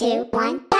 two, one, go!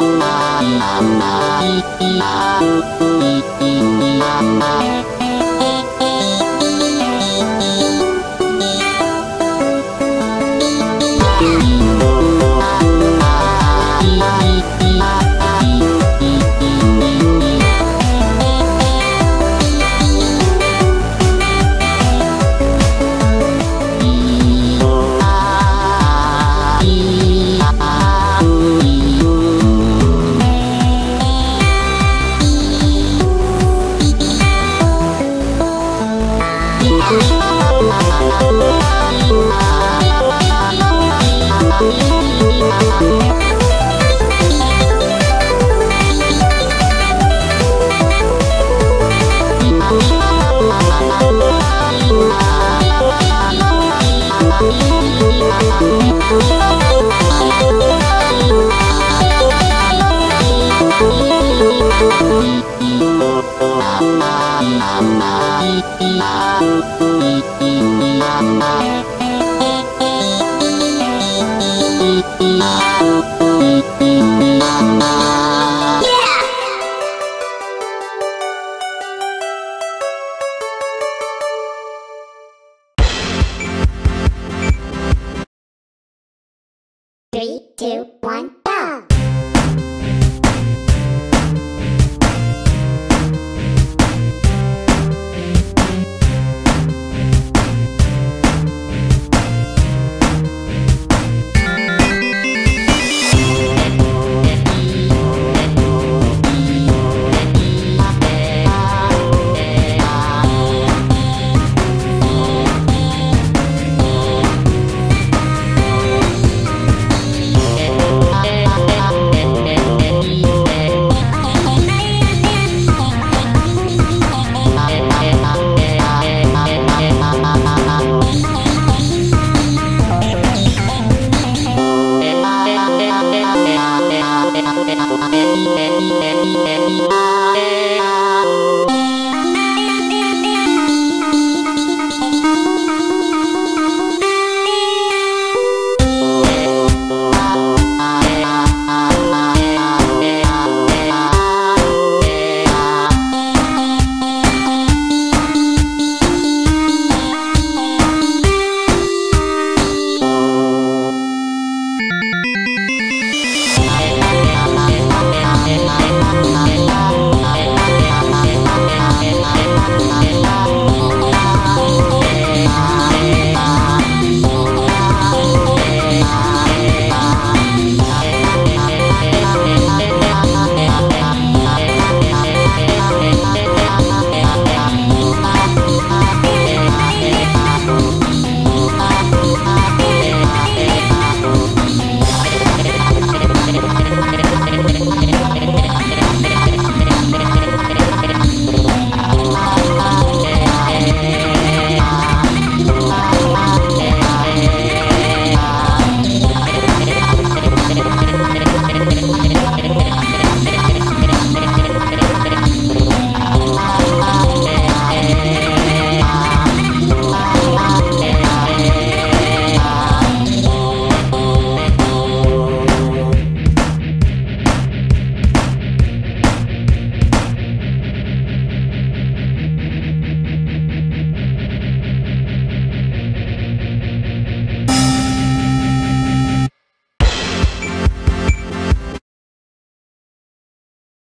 いいな。Three,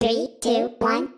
Three, two, one,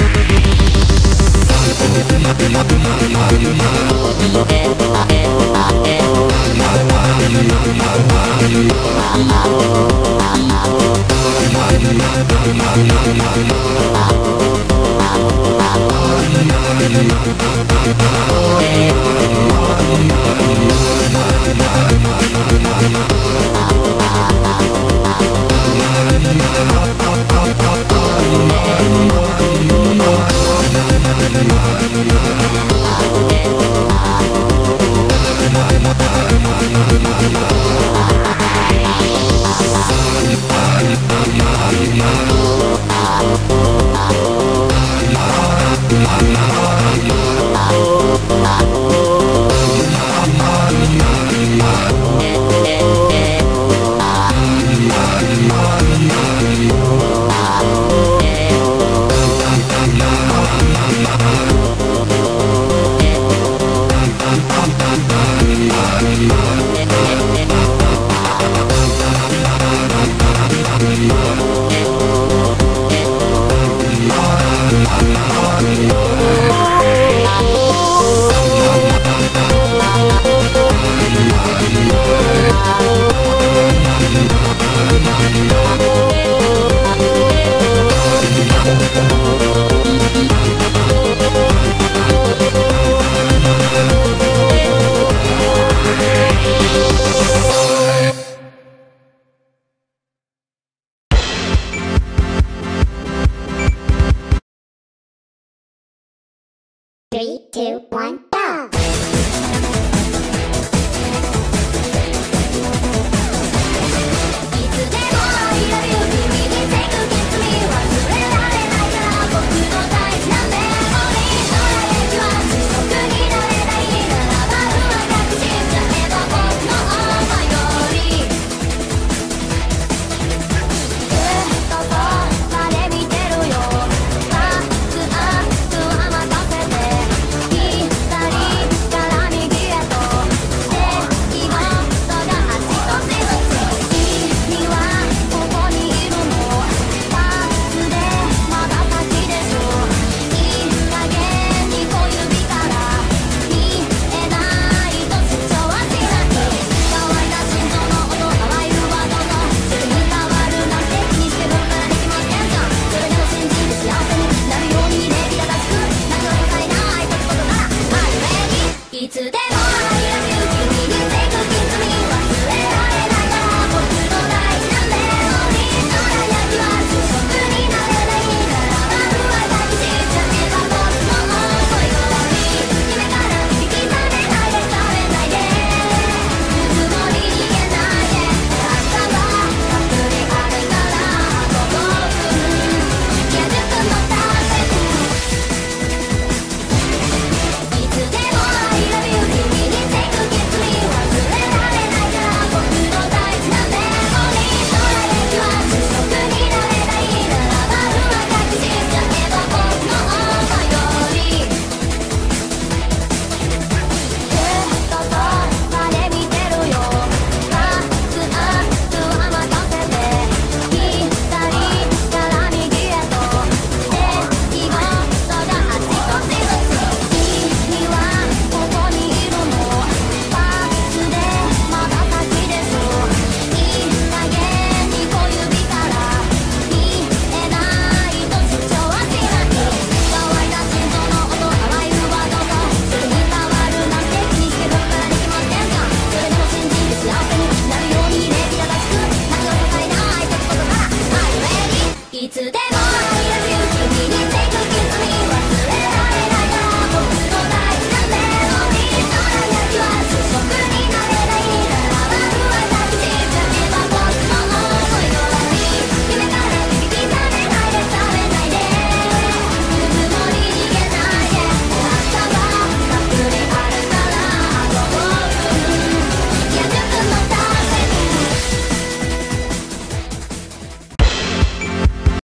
One, Three, two, one.